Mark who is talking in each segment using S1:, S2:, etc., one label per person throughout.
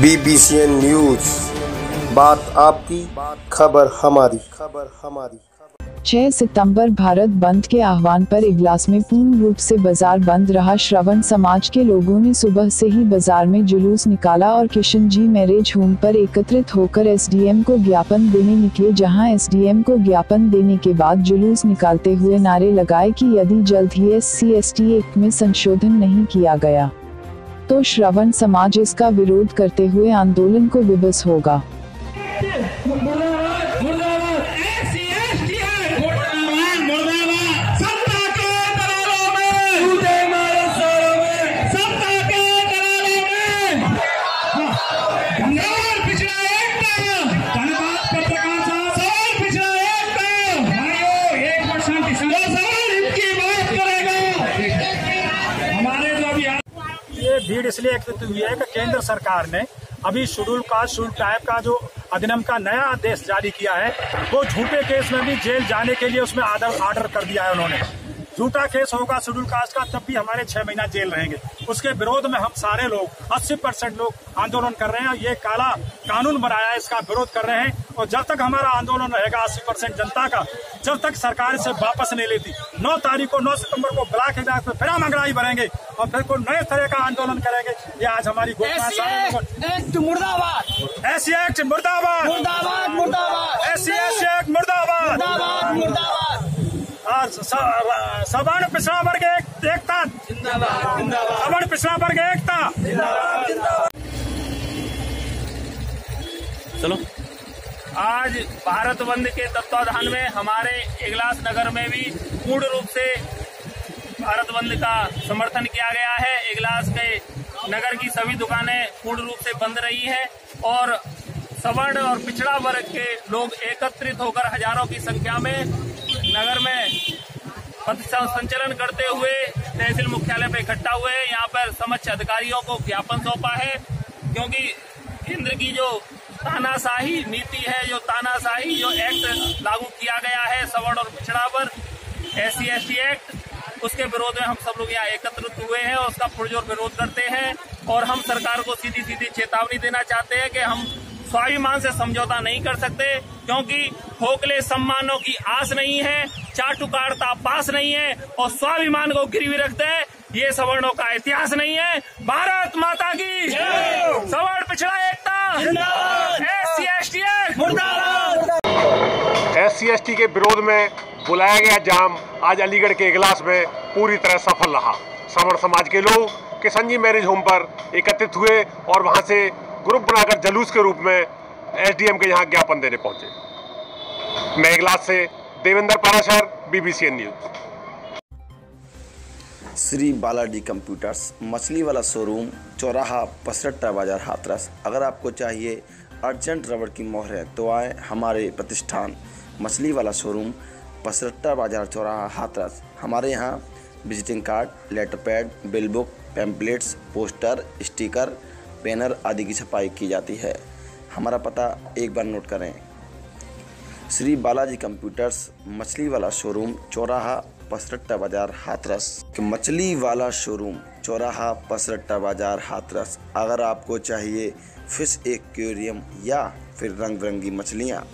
S1: बीबीसीएन news बात आपकी खबर हमारी। खबर हमारी
S2: 6 सितंबर भारत बंद के आह्वान पर इगलास में पूर्ण रूप से बाज़ार बंद रहा। श्रवण समाज के लोगों ने सुबह से ही बाज़ार में जुलूस निकाला और किशन जी मैरिज होम पर एकत्रित होकर एसडीएम को ज्ञापन देने निकले, जहाँ एसडीएम को ज्ञापन देने के बाद जुलूस निकालते हुए नारे लगाए कि यदि जल्द ही S C S T act में संशोधन नहीं किया गया तो श्रवण समाज इसका विरोध करते हुए आंदोलन को विवश होगा।
S3: भीड़ इसलिए एकत्रित हुई है कि केंद्र सरकार ने अभी शेड्यूल कास्ट शेड्यूल टाइप का जो अधिनियम का नया आदेश जारी किया है, वो झूठे केस में भी जेल जाने के लिए उसमें आर्डर आर्डर कर दिया है उन्होंने। झूठा केस होगा शेड्यूल कास्ट का तब भी हमारे छह महीना जेल रहेंगे। उसके विरोध में हम सारे लोग 80 परसेंट लोग आंदोलन कर रहे हैं ये काला कानून बनाया है इसका विरोध कर रहे हैं। और जब तक हमारा आंदोलन रहेगा 80 परसेंट जनता का जब तक सरकार इसे वापस नहीं लेती 9 तारीख को 9 सितंबर को ब्लॉक हिदायत में फिर हम अंगड़ाई भरेंगे और फिर कोई नए तरह का आंदोलन करेंगे। ये आज हमारी घोषणा है
S4: मुर्दाबाद।
S3: ऐसी एक्ट मुर्दाबाद।
S4: मुर्दाबाद मुर्दाबाद।
S3: सवर्ण पिछड़ा वर्ग एक, एकता। सवर्ण पिछड़ा वर्ग एकता।
S5: चलो। आज भारत बंद के तत्वाधान में हमारे इगलास नगर में भी पूर्ण रूप से भारत बंद का समर्थन किया गया है। इगलास के नगर की सभी दुकानें पूर्ण रूप से बंद रही है और सवर्ण और पिछड़ा वर्ग के लोग एकत्रित होकर हज़ारों की संख्या में नगर में पथ संचलन करते हुए तहसील मुख्यालय पे इकट्ठा हुए। यहाँ पर समक्ष अधिकारियों को ज्ञापन सौंपा है, क्योंकि केंद्र की जो तानाशाही नीति है, जो तानाशाही, जो एक्ट लागू किया गया है, सवर्ण और पिछड़ा पर एस सी एक्ट, उसके विरोध में हम सब लोग यहाँ एकत्रित हुए हैं और उसका पुरजोर विरोध करते हैं और हम सरकार को सीधी सीधी चेतावनी देना चाहते हैं कि हम स्वाभिमान से समझौता नहीं कर सकते क्योंकि खोखले सम्मानों की आस नहीं है चाटुकारता पास नहीं है और स्वाभिमान को गिरवी रखते हैं ये सवर्णों का इतिहास नहीं है। भारत माता की सवर्ण पिछड़ा एकता! एस सी
S6: के विरोध में बुलाया गया जाम आज अलीगढ़ के इगलास में पूरी तरह सफल रहा। सवर्ण समाज के लोग किशन जी मैरिज होम पर एकत्रित हुए और वहाँ से ग्रुप बनाकर जलूस के रूप में एसडीएम के यहाँ ज्ञापन देने पहुँचे। मैं से Devendra Parashar BBC news
S7: Shri Balaji computers, मछली वाला शोरूम चौराहा, पसरट्टा बाज़ार, हाथरस। अगर आपको चाहिए अर्जेंट रबड़ की मोहरें तो आए हमारे प्रतिष्ठान, मछली वाला शोरूम पसरट्टा बाज़ार, चौराहा, हाथरस। हमारे यहाँ visiting card letter pad bill book pamphlets poster sticker banner आदि की छपाई की जाती है। हमारा पता एक बार नोट करें। श्री बालाजी कंप्यूटर्स मछली वाला शोरूम, चौराहा, पसरट्टा बाज़ार, हाथरस। मछली वाला शोरूम, चौराहा, पसरट्टा बाज़ार, हाथरस। अगर आपको चाहिए फ़िश एक्वेरियम या फिर रंग बिरंगी मछलियाँ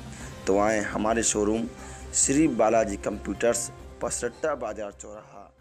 S7: तो आएँ हमारे शोरूम, श्री बालाजी कंप्यूटर्स, पसरट्टा बाज़ार, चौराहा।